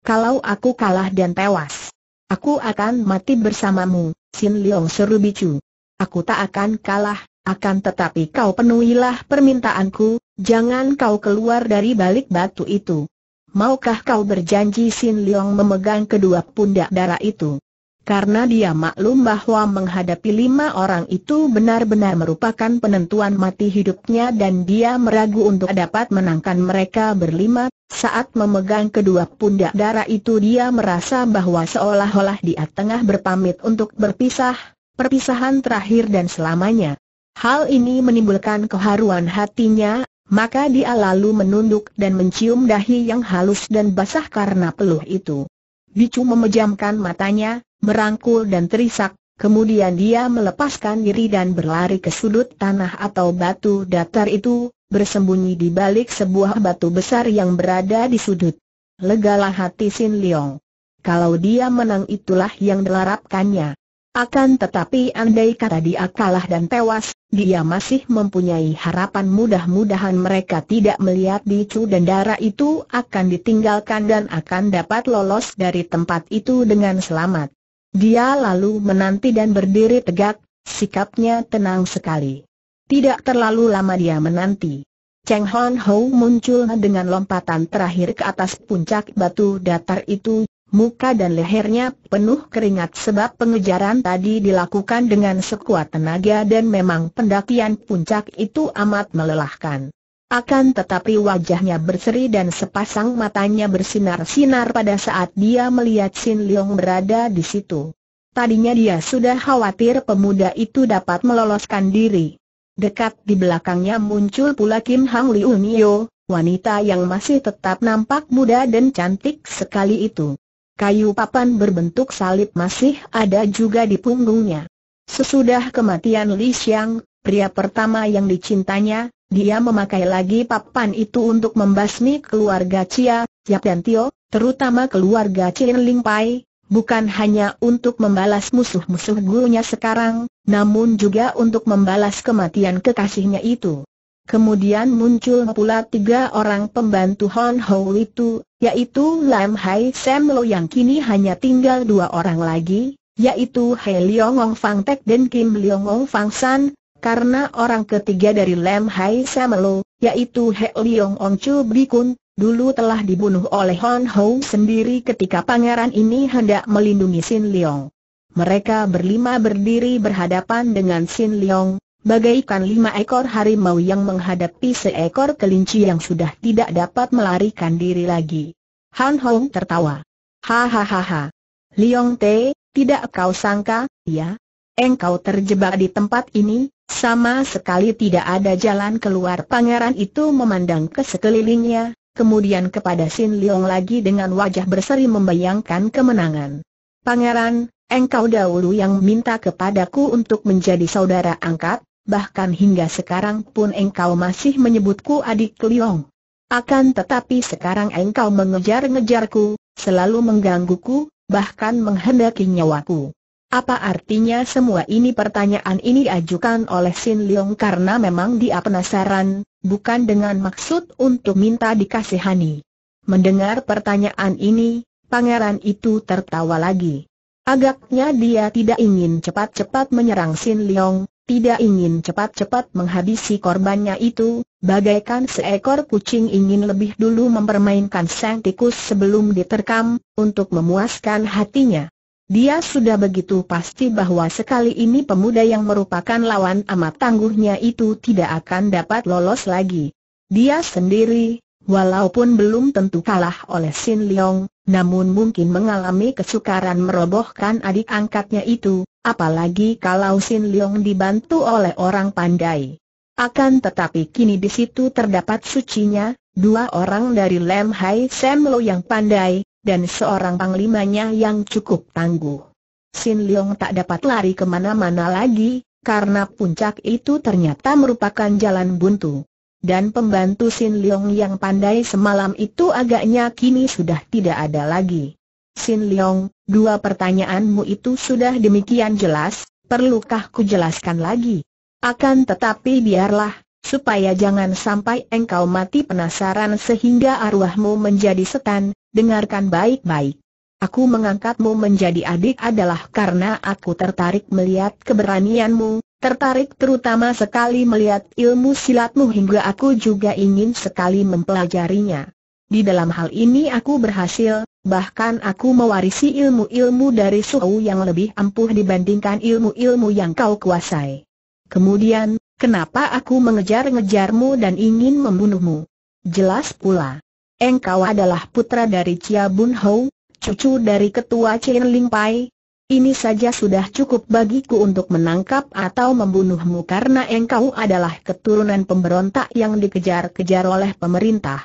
Kalau aku kalah dan tewas, aku akan mati bersamamu, Sin Leong seru bicu. Aku tak akan kalah, akan tetapi kau penuhilah permintaanku, jangan kau keluar dari balik batu itu. Maukah kau berjanji Sin Leong memegang kedua pundak darah itu? Karena dia maklum bahwa menghadapi lima orang itu benar-benar merupakan penentuan mati hidupnya dan dia meragu untuk dapat menangkan mereka berlima, saat memegang kedua pundak darah itu dia merasa bahwa seolah-olah dia tengah berpamit untuk berpisah, perpisahan terakhir dan selamanya. Hal ini menimbulkan keharuan hatinya, maka dia lalu menunduk dan mencium dahi yang halus dan basah karena peluh itu. Bicu memejamkan matanya, merangkul dan terisak, kemudian dia melepaskan diri dan berlari ke sudut tanah atau batu datar itu, bersembunyi di balik sebuah batu besar yang berada di sudut. Legalah hati Sin Leong. Kalau dia menang itulah yang dilarapkannya. Akan tetapi andai kata dia kalah dan tewas, dia masih mempunyai harapan mudah-mudahan mereka tidak melihat bicu dan darah itu akan ditinggalkan dan akan dapat lolos dari tempat itu dengan selamat. Dia lalu menanti dan berdiri tegak, sikapnya tenang sekali. Tidak terlalu lama dia menanti. Cheng Hon Ho muncul dengan lompatan terakhir ke atas puncak batu datar itu, muka dan lehernya penuh keringat sebab pengejaran tadi dilakukan dengan sekuat tenaga dan memang pendakian puncak itu amat melelahkan. Akan tetapi wajahnya berseri dan sepasang matanya bersinar-sinar pada saat dia melihat Sin Leong berada di situ. Tadinya dia sudah khawatir pemuda itu dapat meloloskan diri. Dekat di belakangnya muncul pula Kim Hang Liu Nio, wanita yang masih tetap nampak muda dan cantik sekali itu. Kayu papan berbentuk salib masih ada juga di punggungnya. Sesudah kematian Li Xiang, pria pertama yang dicintanya, dia memakai lagi papan itu untuk membasmi keluarga Chia, Yap dan Tio, terutama keluarga Chin Ling Pai, bukan hanya untuk membalas musuh-musuh gurunya sekarang, namun juga untuk membalas kematian kekasihnya itu. Kemudian muncul pula tiga orang pembantu Hon Ho itu, yaitu Lam Hai Sam Lo yang kini hanya tinggal dua orang lagi, yaitu Hai Leong Ong Fang Tek dan Kim Leong Ong Fang San, karena orang ketiga dari Lem Hai Samelo, yaitu He Leong Ong Chu Bikun, dulu telah dibunuh oleh Hon Ho sendiri ketika pangeran ini hendak melindungi Sin Leong. Mereka berlima berdiri berhadapan dengan Sin Leong, bagaikan lima ekor harimau yang menghadapi seekor kelinci yang sudah tidak dapat melarikan diri lagi. Han Hong tertawa. Hahaha. Leong Te, tidak kau sangka, ya? Engkau terjebak di tempat ini, sama sekali tidak ada jalan keluar pangeran itu memandang ke sekelilingnya, kemudian kepada Sin Leong lagi dengan wajah berseri membayangkan kemenangan. Pangeran, engkau dahulu yang minta kepadaku untuk menjadi saudara angkat, bahkan hingga sekarang pun engkau masih menyebutku adik Leong. Akan tetapi sekarang engkau mengejar-ngejarku, selalu menggangguku, bahkan menghendaki nyawaku. Apa artinya semua ini pertanyaan ini diajukan oleh Sin Leong karena memang dia penasaran, bukan dengan maksud untuk minta dikasihani. Mendengar pertanyaan ini, pangeran itu tertawa lagi. Agaknya dia tidak ingin cepat-cepat menyerang Sin Leong, tidak ingin cepat-cepat menghabisi korbannya itu, bagaikan seekor kucing ingin lebih dulu mempermainkan sang tikus sebelum diterkam, untuk memuaskan hatinya. Dia sudah begitu pasti bahwa sekali ini pemuda yang merupakan lawan amat tangguhnya itu tidak akan dapat lolos lagi. Dia sendiri, walaupun belum tentu kalah oleh Sin Leong, namun mungkin mengalami kesukaran merobohkan adik angkatnya itu, apalagi kalau Sin Leong dibantu oleh orang pandai. Akan tetapi kini di situ terdapat sucinya, dua orang dari Lem Hai Sem Lo yang pandai, dan seorang panglimanya yang cukup tangguh. Sin Leong tak dapat lari ke mana-mana lagi, karena puncak itu ternyata merupakan jalan buntu dan pembantu Sin Leong yang pandai semalam itu agaknya kini sudah tidak ada lagi. Sin Leong, dua pertanyaanmu itu sudah demikian jelas, perlukah ku jelaskan lagi? Akan tetapi biarlah, supaya jangan sampai engkau mati penasaran sehingga arwahmu menjadi setan, dengarkan baik-baik. Aku mengangkatmu menjadi adik adalah karena aku tertarik melihat keberanianmu, tertarik terutama sekali melihat ilmu silatmu hingga aku juga ingin sekali mempelajarinya. Di dalam hal ini aku berhasil, bahkan aku mewarisi ilmu-ilmu dari suhu yang lebih ampuh dibandingkan ilmu-ilmu yang kau kuasai. Kemudian, kenapa aku mengejar-ngejarmu dan ingin membunuhmu? Jelas pula. Engkau adalah putra dari Chia Bun Hou, cucu dari ketua Chen Ling Pai, ini saja sudah cukup bagiku untuk menangkap atau membunuhmu karena engkau adalah keturunan pemberontak yang dikejar-kejar oleh pemerintah.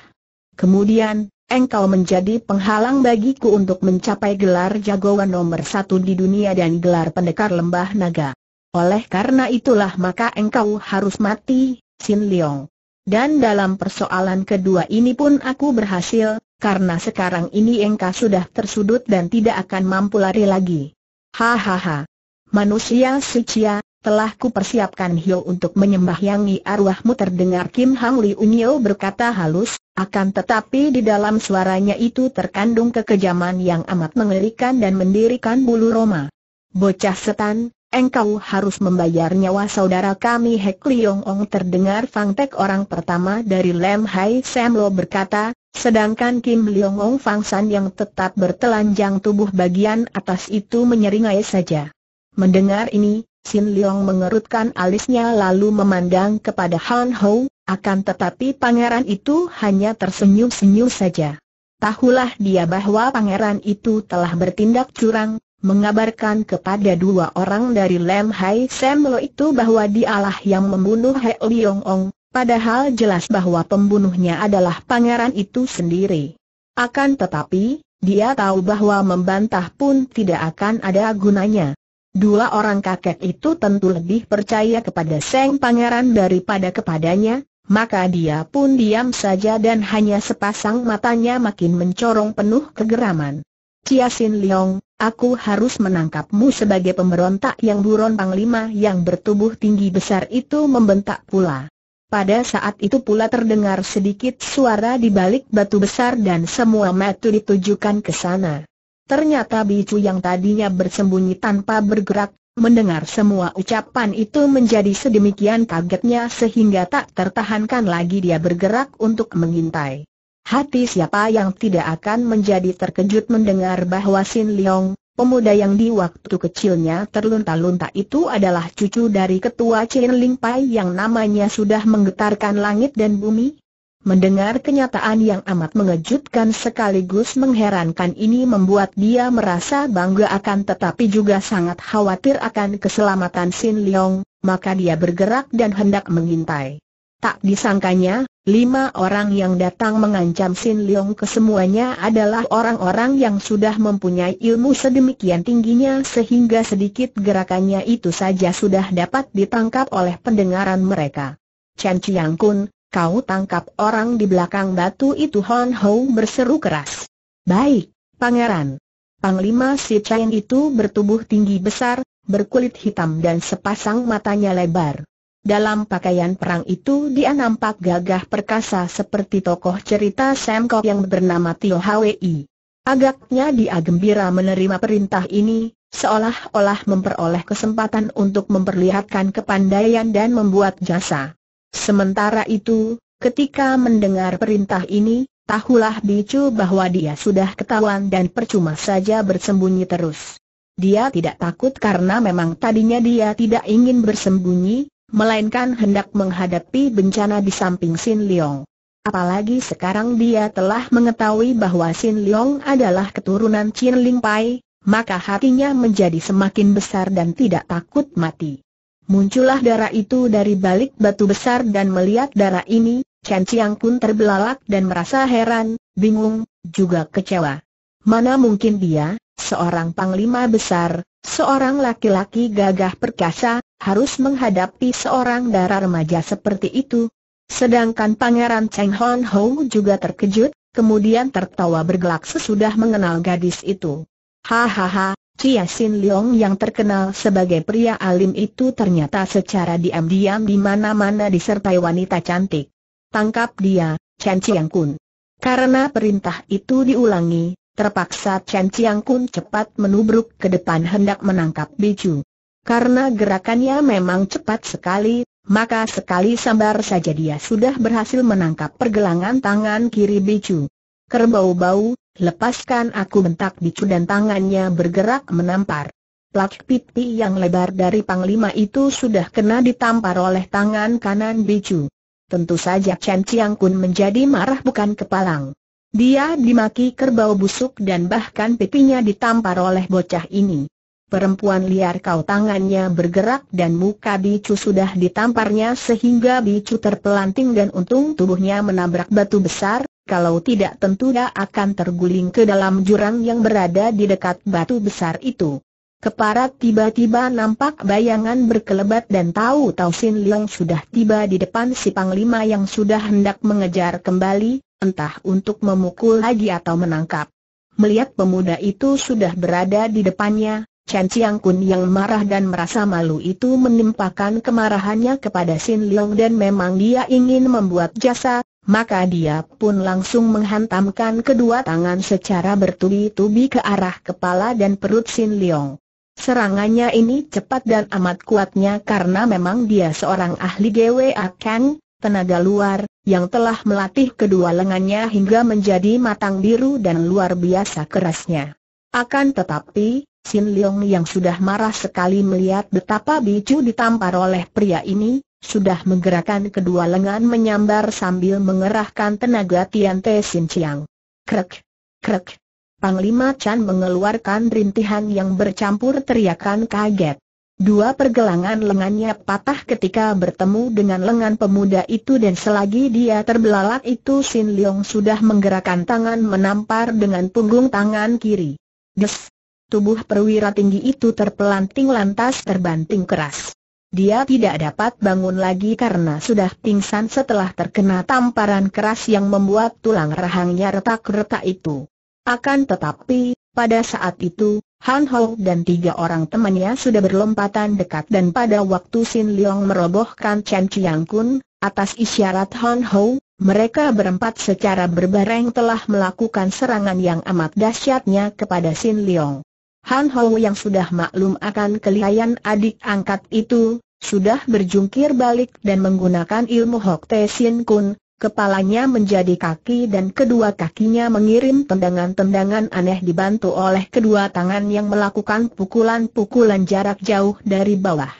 Kemudian, engkau menjadi penghalang bagiku untuk mencapai gelar jagoan nomor satu di dunia dan gelar pendekar lembah naga. Oleh karena itulah maka engkau harus mati, Sin Leong. Dan dalam persoalan kedua ini pun aku berhasil, karena sekarang ini engkau sudah tersudut dan tidak akan mampu lari lagi. Hahaha. Manusia suci, telah kupersiapkan Hio untuk menyembahyangi arwahmu terdengar Kim Hang Li Unyo berkata halus, akan tetapi di dalam suaranya itu terkandung kekejaman yang amat mengerikan dan mendirikan bulu roma. Bocah setan, engkau harus membayar nyawa saudara kami Hek Liong Ong terdengar Fang Tek orang pertama dari Lem Hai Sam Lo berkata, Sedangkan Kim Leong Ong Fang San yang tetap bertelanjang tubuh bagian atas itu menyeringai saja. Mendengar ini, Sin Leong mengerutkan alisnya lalu memandang kepada Han Ho, akan tetapi pangeran itu hanya tersenyum-senyum saja. Tahulah dia bahwa pangeran itu telah bertindak curang, mengabarkan kepada dua orang dari Lem Hai Sem Lo itu bahwa dialah yang membunuh He Leong Ong, Padahal jelas bahwa pembunuhnya adalah pangeran itu sendiri. Akan tetapi, dia tahu bahwa membantah pun tidak akan ada gunanya. Dua orang kakek itu tentu lebih percaya kepada Seng Pangeran daripada kepadanya, maka dia pun diam saja dan hanya sepasang matanya makin mencorong penuh kegeraman. Chia Sin Leong, aku harus menangkapmu sebagai pemberontak yang buron panglima yang bertubuh tinggi besar itu membentak pula. Pada saat itu pula terdengar sedikit suara di balik batu besar dan semua mata ditujukan ke sana. Ternyata bicu yang tadinya bersembunyi tanpa bergerak, mendengar semua ucapan itu menjadi sedemikian kagetnya sehingga tak tertahankan lagi dia bergerak untuk mengintai. Hati siapa yang tidak akan menjadi terkejut mendengar bahwa Sin Leong, Pemuda yang di waktu kecilnya terlunta-lunta itu adalah cucu dari ketua Chen Ling Pai yang namanya sudah menggetarkan langit dan bumi. Mendengar kenyataan yang amat mengejutkan sekaligus mengherankan ini membuat dia merasa bangga akan tetapi juga sangat khawatir akan keselamatan Sin Leong, maka dia bergerak dan hendak mengintai. Tak disangkanya, lima orang yang datang mengancam Sin Leong kesemuanya adalah orang-orang yang sudah mempunyai ilmu sedemikian tingginya sehingga sedikit gerakannya itu saja sudah dapat ditangkap oleh pendengaran mereka. Chan Chiang Kun, kau tangkap orang di belakang batu itu Hon Ho berseru keras. Baik, pangeran. Panglima si Chen itu bertubuh tinggi besar, berkulit hitam dan sepasang matanya lebar. Dalam pakaian perang itu dia nampak gagah perkasa seperti tokoh cerita Sam Kok yang bernama Tio Hwi. Agaknya dia gembira menerima perintah ini, seolah-olah memperoleh kesempatan untuk memperlihatkan kepandaian dan membuat jasa. Sementara itu, ketika mendengar perintah ini, tahulah Bicu bahwa dia sudah ketahuan dan percuma saja bersembunyi terus. Dia tidak takut karena memang tadinya dia tidak ingin bersembunyi, melainkan hendak menghadapi bencana di samping Sin Leong. Apalagi sekarang dia telah mengetahui bahwa Sin Leong adalah keturunan Chin Ling Pai, maka hatinya menjadi semakin besar dan tidak takut mati. Muncullah darah itu dari balik batu besar dan melihat darah ini, Chen Chiang pun terbelalak dan merasa heran, bingung, juga kecewa. Mana mungkin dia, seorang panglima besar, seorang laki-laki gagah perkasa, harus menghadapi seorang darah remaja seperti itu, Sedangkan Pangeran Cheng Hon Ho juga terkejut, kemudian tertawa bergelak sesudah mengenal gadis itu. Hahaha, Chia Sin Leong yang terkenal sebagai pria alim itu ternyata secara diam-diam di mana-mana disertai wanita cantik. Tangkap dia, Chen Chiang Kun. Karena perintah itu diulangi, terpaksa Chen Chiang Kun cepat menubruk ke depan hendak menangkap Bicu. Karena gerakannya memang cepat sekali, maka sekali sambar saja dia sudah berhasil menangkap pergelangan tangan kiri Bicu. Kerbau-bau, lepaskan aku bentak Bicu dan tangannya bergerak menampar. Plak pipi yang lebar dari Panglima itu sudah kena ditampar oleh tangan kanan Bicu. Tentu saja Chen Chiang Kun menjadi marah bukan kepalang. Dia dimaki kerbau busuk dan bahkan pipinya ditampar oleh bocah ini. Perempuan liar kau tangannya bergerak dan muka bicu sudah ditamparnya sehingga bicu terpelanting dan untung tubuhnya menabrak batu besar, kalau tidak tentu dia akan terguling ke dalam jurang yang berada di dekat batu besar itu. Keparat tiba-tiba nampak bayangan berkelebat dan tahu-tahu Sin Leong sudah tiba di depan si Panglima yang sudah hendak mengejar kembali, entah untuk memukul lagi atau menangkap. Melihat pemuda itu sudah berada di depannya, Chen Chiang Kun yang marah dan merasa malu itu menimpakan kemarahannya kepada Sin Leong dan memang dia ingin membuat jasa, maka dia pun langsung menghantamkan kedua tangan secara bertubi-tubi ke arah kepala dan perut Sin Leong. Serangannya ini cepat dan amat kuatnya karena memang dia seorang ahli GWA Kang, tenaga luar, yang telah melatih kedua lengannya hingga menjadi matang biru dan luar biasa kerasnya. Akan tetapi, Sin Leong yang sudah marah sekali melihat betapa bicu ditampar oleh pria ini, sudah menggerakkan kedua lengan menyambar sambil mengerahkan tenaga Tian Te Sin Chiang. Krek, krek. Panglima Chan mengeluarkan rintihan yang bercampur teriakan kaget. Dua pergelangan lengannya patah ketika bertemu dengan lengan pemuda itu dan selagi dia terbelalak itu Sin Leong sudah menggerakkan tangan menampar dengan punggung tangan kiri. Des! tubuh perwira tinggi itu terpelanting lantas terbanting keras. Dia tidak dapat bangun lagi karena sudah pingsan setelah terkena tamparan keras yang membuat tulang rahangnya retak-retak itu. Akan tetapi, pada saat itu, Han Ho dan tiga orang temannya sudah berlompatan dekat dan pada waktu Sin Leong merobohkan Chen Chiang Kun, atas isyarat Han Ho, mereka berempat secara berbareng telah melakukan serangan yang amat dahsyatnya kepada Sin Leong. Han Ho yang sudah maklum akan kelihayan adik angkat itu, sudah berjungkir balik dan menggunakan ilmu Hok Te Sin Kun, kepalanya menjadi kaki dan kedua kakinya mengirim tendangan-tendangan aneh dibantu oleh kedua tangan yang melakukan pukulan-pukulan jarak jauh dari bawah.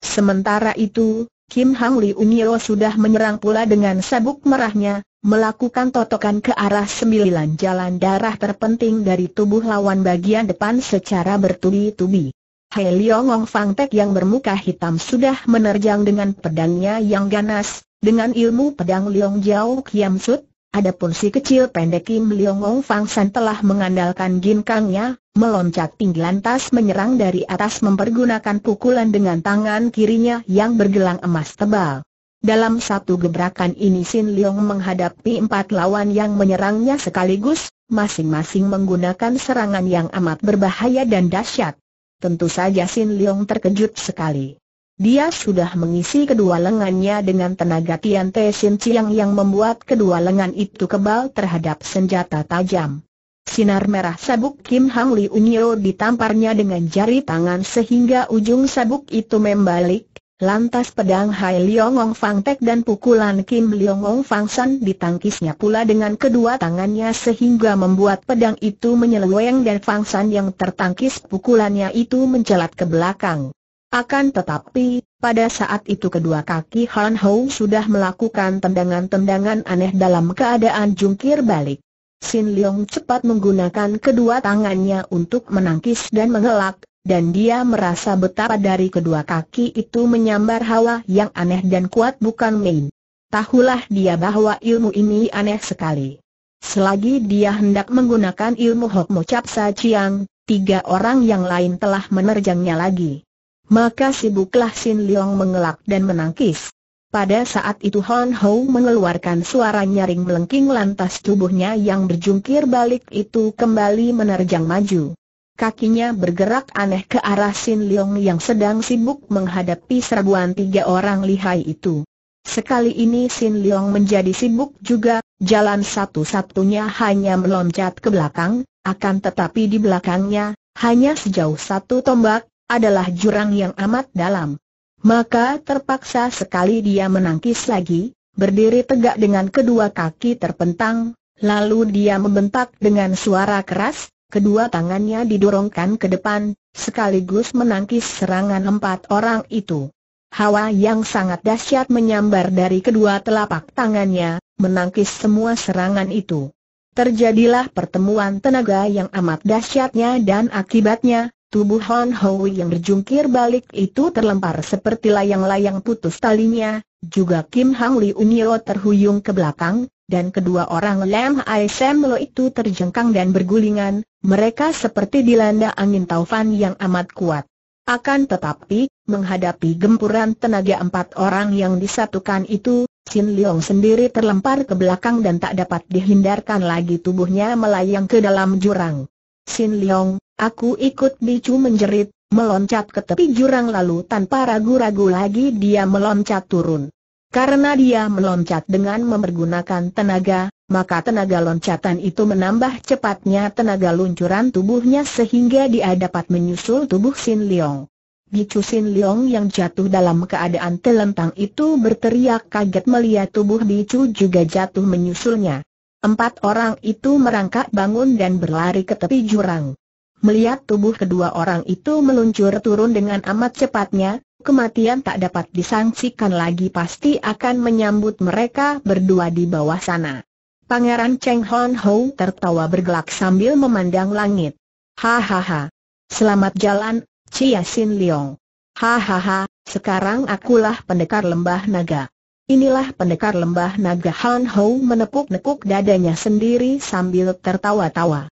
Sementara itu, Kim Hang Li Unyo sudah menyerang pula dengan sabuk merahnya, melakukan totokan ke arah sembilan jalan darah terpenting dari tubuh lawan bagian depan secara bertubi-tubi. Hei Leong Ong Fang Tek yang bermuka hitam sudah menerjang dengan pedangnya yang ganas, dengan ilmu pedang Leong Jiao Kiam Sut, adapun si kecil pendek Kim Leong Ong Fang San telah mengandalkan ginkangnya, meloncat tinggi lantas menyerang dari atas mempergunakan pukulan dengan tangan kirinya yang bergelang emas tebal. Dalam satu gebrakan ini Sin Leong menghadapi empat lawan yang menyerangnya sekaligus, masing-masing menggunakan serangan yang amat berbahaya dan dahsyat. Tentu saja Sin Leong terkejut sekali. Dia sudah mengisi kedua lengannya dengan tenaga Tian Te Sin Chiang yang membuat kedua lengan itu kebal terhadap senjata tajam. Sinar merah sabuk Kim Hang Li Unyo ditamparnya dengan jari tangan sehingga ujung sabuk itu membalik, Lantas pedang Hai Leong Ong Fang Tek dan pukulan Kim Leong Ong Fang San ditangkisnya pula dengan kedua tangannya sehingga membuat pedang itu menyeleweng dan Fang San yang tertangkis pukulannya itu mencelat ke belakang. Akan tetapi, pada saat itu kedua kaki Han Ho sudah melakukan tendangan-tendangan aneh dalam keadaan jungkir balik. Sin Leong cepat menggunakan kedua tangannya untuk menangkis dan mengelak, dan dia merasa betapa dari kedua kaki itu menyambar hawa yang aneh dan kuat bukan main. Tahulah dia bahwa ilmu ini aneh sekali. Selagi dia hendak menggunakan ilmu Hok Mo Cap Sa Chiang, tiga orang yang lain telah menerjangnya lagi. Maka sibuklah Sin Leong mengelak dan menangkis. Pada saat itu Hon Ho mengeluarkan suara nyaring melengking lantas tubuhnya yang berjungkir balik itu kembali menerjang maju. Kakinya bergerak aneh ke arah Sin Leong yang sedang sibuk menghadapi serbuan tiga orang lihai itu. Sekali ini Sin Leong menjadi sibuk juga, jalan satu-satunya hanya meloncat ke belakang, akan tetapi di belakangnya, hanya sejauh satu tombak, adalah jurang yang amat dalam. Maka terpaksa sekali dia menangkis lagi, berdiri tegak dengan kedua kaki terpentang, lalu dia membentak dengan suara keras, kedua tangannya didorongkan ke depan, sekaligus menangkis serangan empat orang itu. Hawa yang sangat dahsyat menyambar dari kedua telapak tangannya, menangkis semua serangan itu. Terjadilah pertemuan tenaga yang amat dahsyatnya dan akibatnya, tubuh Hon Ho yang berjungkir balik itu terlempar seperti layang-layang putus talinya, juga Kim Hang Li Unyo terhuyung ke belakang, dan kedua orang Lam Ai Sam Lo itu terjengkang dan bergulingan, mereka seperti dilanda angin taufan yang amat kuat. Akan tetapi, menghadapi gempuran tenaga empat orang yang disatukan itu, Sin Leong sendiri terlempar ke belakang dan tak dapat dihindarkan lagi tubuhnya melayang ke dalam jurang. Sin Leong, aku ikut bicu menjerit, meloncat ke tepi jurang lalu tanpa ragu-ragu lagi dia meloncat turun. Karena dia meloncat dengan mempergunakan tenaga, maka tenaga loncatan itu menambah cepatnya tenaga luncuran tubuhnya sehingga dia dapat menyusul tubuh Sin Leong. Bicu Sin Leong yang jatuh dalam keadaan telentang itu berteriak kaget melihat tubuh Bicu juga jatuh menyusulnya. Empat orang itu merangkak bangun dan berlari ke tepi jurang. Melihat tubuh kedua orang itu meluncur turun dengan amat cepatnya, kematian tak dapat disangsikan lagi pasti akan menyambut mereka berdua di bawah sana. Pangeran Cheng Hon Ho tertawa bergelak sambil memandang langit. Hahaha. Selamat jalan, Chia Sin Leong. Hahaha, sekarang akulah pendekar lembah naga. Inilah pendekar lembah naga Han Ho menepuk-nepuk dadanya sendiri sambil tertawa-tawa.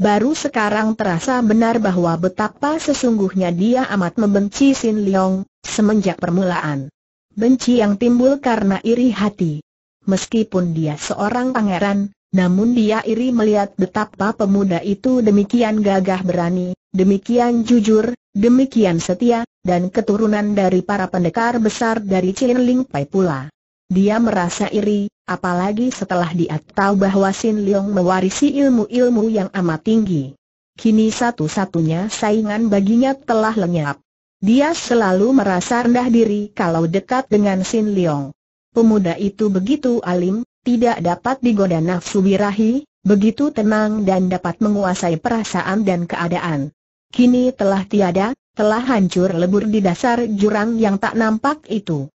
Baru sekarang terasa benar bahwa betapa sesungguhnya dia amat membenci Sin Leong, semenjak permulaan. Benci yang timbul karena iri hati. Meskipun dia seorang pangeran, namun dia iri melihat betapa pemuda itu demikian gagah berani, demikian jujur, demikian setia, dan keturunan dari para pendekar besar dari Chin Ling Pai pula. Dia merasa iri, apalagi setelah dia tahu bahwa Sin Leong mewarisi ilmu-ilmu yang amat tinggi. Kini satu-satunya saingan baginya telah lenyap. Dia selalu merasa rendah diri kalau dekat dengan Sin Leong. Pemuda itu begitu alim, tidak dapat digoda nafsu birahi, begitu tenang dan dapat menguasai perasaan dan keadaan. Kini telah tiada, telah hancur lebur di dasar jurang yang tak nampak itu.